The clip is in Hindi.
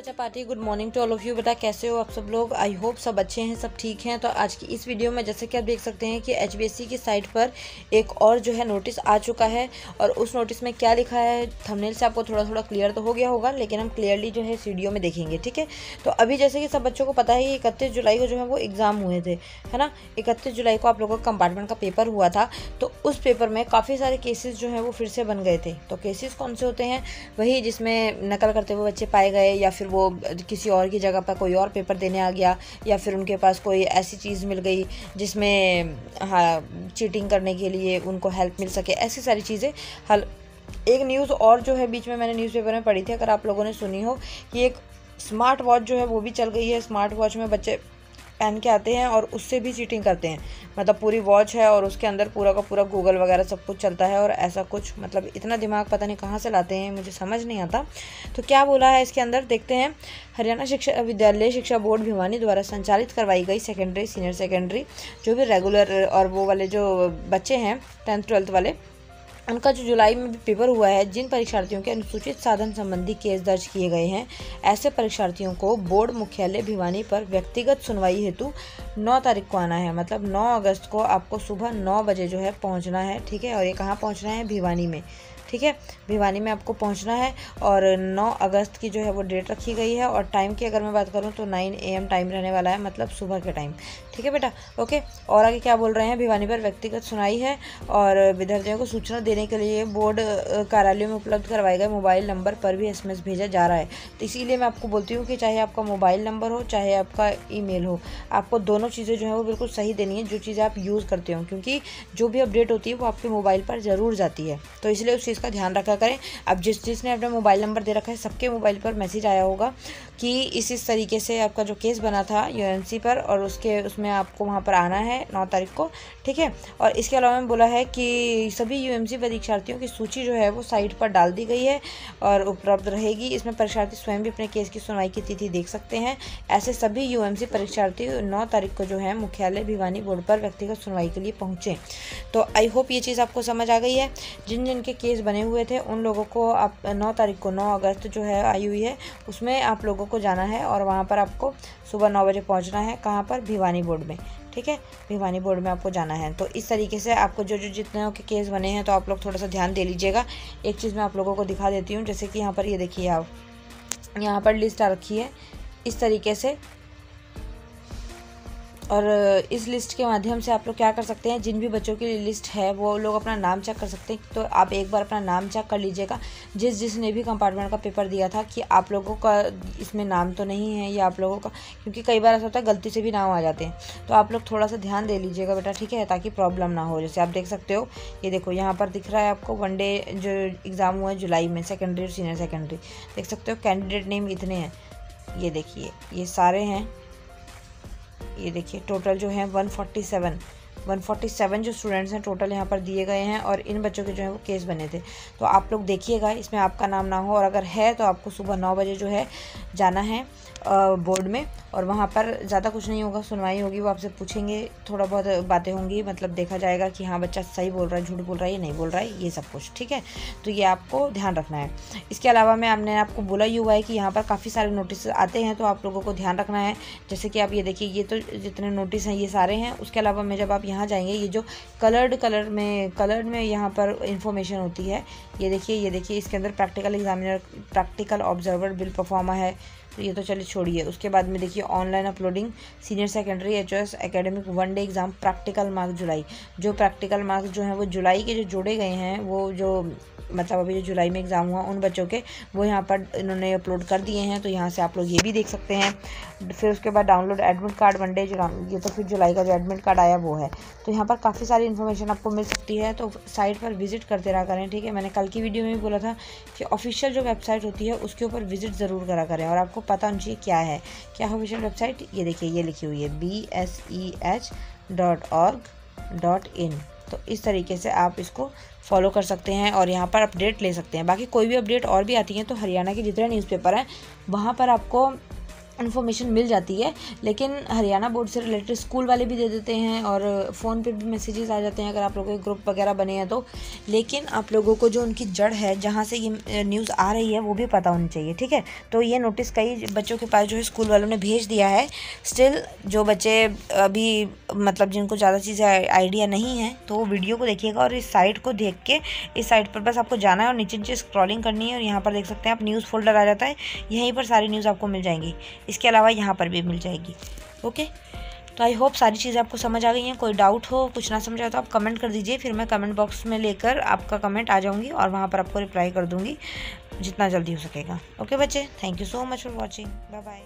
बच्चा party good morning to all of you बेटा, कैसे हो आप सब लोग? आई होप सब अच्छे हैं, सब ठीक हैं। तो आज की इस वीडियो में जैसे कि आप देख सकते हैं कि एच की साइट पर एक और जो है नोटिस आ चुका है और उस नोटिस में क्या लिखा है थंबनेल से आपको थोड़ा थोड़ा क्लियर तो हो गया होगा, लेकिन हम क्लियरली जो है इस वीडियो में देखेंगे, ठीक है? तो अभी जैसे कि सब बच्चों को पता है कि इकतीस जुलाई को जो है वो एग्ज़ाम हुए थे, है ना? इकतीस जुलाई को आप लोगों का कंपार्टमेंट का पेपर हुआ था तो उस पेपर में काफ़ी सारे केसेस जो हैं वो फिर से बन गए थे। तो केसेस कौन से होते हैं? वही जिसमें नकल करते हुए बच्चे पाए गए या फिर वो किसी और की जगह पर कोई और पेपर देने आ गया या फिर उनके पास कोई ऐसी चीज़ मिल गई जिसमें हाँ चीटिंग करने के लिए उनको हेल्प मिल सके। ऐसी सारी चीज़ें हल, एक न्यूज़ और जो है बीच में मैंने न्यूज़पेपर में पढ़ी थी, अगर आप लोगों ने सुनी हो कि एक स्मार्ट वॉच जो है वो भी चल गई है। स्मार्ट वॉच में बच्चे पहन के आते हैं और उससे भी चीटिंग करते हैं। मतलब पूरी वॉच है और उसके अंदर पूरा का पूरा गूगल वगैरह सब कुछ चलता है और ऐसा कुछ मतलब इतना दिमाग पता नहीं कहाँ से लाते हैं, मुझे समझ नहीं आता। तो क्या बोला है इसके अंदर? देखते हैं। हरियाणा शिक्षा विद्यालय शिक्षा बोर्ड भिवानी द्वारा संचालित करवाई गई सेकेंडरी सीनियर सेकेंडरी जो भी रेगुलर और वो वाले जो बच्चे हैं टेंथ ट्वेल्थ वाले उनका जो जुलाई में भी पेपर हुआ है, जिन परीक्षार्थियों के अनुसूचित साधन संबंधी केस दर्ज किए गए हैं, ऐसे परीक्षार्थियों को बोर्ड मुख्यालय भिवानी पर व्यक्तिगत सुनवाई हेतु 9 तारीख को आना है। मतलब 9 अगस्त को आपको सुबह 9 बजे जो है पहुँचना है, ठीक है? और ये कहाँ पहुँचना है? भिवानी में। ठीक है? भिवानी में आपको पहुँचना है और 9 अगस्त की जो है वो डेट रखी गई है और टाइम की अगर मैं बात करूँ तो 9 एम टाइम रहने वाला है मतलब सुबह के टाइम ठीक है बेटा? ओके और आगे क्या बोल रहे हैं? भिवानी पर व्यक्तिगत सुनाई है और विद्यार्थियों को सूचना देने के लिए बोर्ड कार्यालयों में उपलब्ध करवाए गए मोबाइल नंबर पर भी एसएमएस भेजा जा रहा है। तो इसीलिए मैं आपको बोलती हूँ कि चाहे आपका मोबाइल नंबर हो, चाहे आपका ई हो, आपको दोनों चीज़ें जो है वो बिल्कुल सही देनी है, जो चीज़ें आप यूज़ करते हो, क्योंकि जो भी अपडेट होती है वो आपके मोबाइल पर ज़रूर जाती है। तो इसलिए उस चीज़ का ध्यान रखा करें। अब जिस जिसने अपना मोबाइल नंबर दे रखा है, सबके मोबाइल पर मैसेज आया होगा कि इस इस तरीके से आपका जो केस बना था यूएमसी पर और उसके उसमें आपको वहाँ पर आना है नौ तारीख को, ठीक है? और इसके अलावा में बोला है कि सभी यूएमसी परीक्षार्थियों की सूची जो है वो साइट पर डाल दी गई है और उपलब्ध रहेगी। इसमें परीक्षार्थी स्वयं भी अपने केस की सुनवाई की तिथि देख सकते हैं। ऐसे सभी यूएमसी परीक्षार्थी नौ तारीख को जो है मुख्यालय भिवानी बोर्ड पर व्यक्तिगत सुनवाई के लिए पहुँचे। तो आई होप ये चीज़ आपको समझ आ गई है। जिन जिन के केस बने हुए थे, उन लोगों को आप, नौ तारीख को, नौ अगस्त जो है, आई हुई है, उसमें आप लोगों को जाना है और वहाँ पर आपको सुबह नौ बजे पहुँचना है, कहाँ पर? भिवानी बोर्ड में, ठीक है? भिवानी बोर्ड में आपको जाना है। तो इस तरीके से आपको जो जो जितने के केस बने हैं तो आप लोग थोड़ा सा ध्यान दे लीजिएगा। एक चीज़ मैं आप लोगों को दिखा देती हूँ, जैसे कि यहाँ पर ये देखिए आप, यहाँ पर लिस्ट आ रखी है। इस तरीके से और इस लिस्ट के माध्यम से आप लोग क्या कर सकते हैं? जिन भी बच्चों की लिस्ट है, वो लोग अपना नाम चेक कर सकते हैं। तो आप एक बार अपना नाम चेक कर लीजिएगा। जिस जिसने भी कंपार्टमेंट का पेपर दिया था कि आप लोगों का इसमें नाम तो नहीं है या आप लोगों का, क्योंकि कई बार ऐसा होता है, गलती से भी नाम आ जाते हैं। तो आप लोग थोड़ा सा ध्यान दे लीजिएगा बेटा, ठीक है? ताकि प्रॉब्लम ना हो। जैसे आप देख सकते हो, ये देखो, यहाँ पर दिख रहा है आपको वनडे जो एग्ज़ाम हुआ है जुलाई में सेकेंडरी और सीनियर सेकेंडरी देख सकते हो कैंडिडेट नेम इतने हैं। ये देखिए, ये सारे हैं। ये देखिए टोटल जो है 147 147 जो स्टूडेंट्स हैं टोटल यहाँ पर दिए गए हैं और इन बच्चों के जो है वो केस बने थे। तो आप लोग देखिएगा, इसमें आपका नाम ना हो और अगर है तो आपको सुबह नौ बजे जो है जाना है बोर्ड में और वहाँ पर ज़्यादा कुछ नहीं होगा, सुनवाई होगी, वो आपसे पूछेंगे, थोड़ा बहुत बातें होंगी मतलब देखा जाएगा कि हाँ बच्चा सही बोल रहा है, झूठ बोल रहा है या नहीं बोल रहा है, ये सब कुछ, ठीक है? तो ये आपको ध्यान रखना है। इसके अलावा मैं आपने आपको बोला ही हुआ है कि यहाँ पर काफ़ी सारे नोटिस आते हैं तो आप लोगों को ध्यान रखना है। जैसे कि आप ये देखिए, ये तो जितने नोटिस हैं, ये सारे हैं। उसके अलावा में, जब आप यहाँ जाएँगे। ये जो कलर्ड कलर में कलर्ड में यहाँ पर इंफॉर्मेशन होती है, ये देखिए ये देखिए, इसके अंदर practical examiner practical observer bill proforma है। तो ये तो चलिए छोड़िए। उसके बाद में देखिए online uploading senior secondary H S academic one day exam practical marks जुलाई। जो प्रैक्टिकल मार्क्स जो हैं, वो जुलाई के जो जोड़े गए हैं, वो जो मतलब अभी जो जुलाई में एग्ज़ाम हुआ, उन बच्चों के, वो यहाँ पर इन्होंने अपलोड कर दिए हैं तो यहाँ से आप लोग ये भी देख सकते हैं। फिर उसके बाद डाउनलोड एडमिट कार्ड वनडे ये तो फिर जुलाई का जो एडमिट कार्ड आया, वो है। तो यहाँ पर काफ़ी सारी इन्फॉर्मेशन आपको मिल सकती है तो साइट पर विज़िट करते रहा करें, ठीक है? मैंने कल की वीडियो में भी बोला था कि ऑफिशियल जो वेबसाइट होती है, उसके ऊपर विज़िट ज़रूर करा करें, और आपको पता होना चाहिए क्या है। क्या ऑफिशियल वेबसाइट ये देखिए, ये लिखी हुई है B S E H dot org dot in तो इस तरीके से आप इसको फॉलो कर सकते हैं और यहाँ पर अपडेट ले सकते हैं। बाकी कोई भी अपडेट और भी आती है तो हरियाणा के जितने न्यूज़पेपर हैं, वहाँ पर आपको इन्फॉर्मेशन मिल जाती है, लेकिन हरियाणा बोर्ड से रिलेटेड स्कूल वाले भी दे देते हैं और फ़ोन पे भी मैसेजेस आ जाते हैं अगर आप लोगों के ग्रुप वगैरह बने हैं तो। लेकिन आप लोगों को जो उनकी जड़ है, जहाँ से ये न्यूज़ आ रही है, वो भी पता होनी चाहिए, ठीक है? तो ये नोटिस कई बच्चों के पास जो है स्कूल वालों ने भेज दिया है। स्टिल जो बच्चे अभी मतलब जिनको ज़्यादा चीज़ें आइडिया नहीं है तो वो वीडियो को देखिएगा और इस साइट को देख के, इस साइट पर बस आपको जाना है और नीचे नीचे स्क्रॉलिंग करनी है और यहाँ पर देख सकते हैं आप न्यूज़ फोल्डर आ जाता है, यहीं पर सारी न्यूज़ आपको मिल जाएँगी। इसके अलावा यहाँ पर भी मिल जाएगी। ओके तो आई होप सारी चीज़ें आपको समझ आ गई हैं। कोई डाउट हो, कुछ ना समझ आए तो आप कमेंट कर दीजिए। फिर मैं कमेंट बॉक्स में लेकर आपका कमेंट आ जाऊँगी और वहाँ पर आपको रिप्लाई कर दूँगी, जितना जल्दी हो सकेगा। ओके बच्चे? Thank you so much for watching bye bye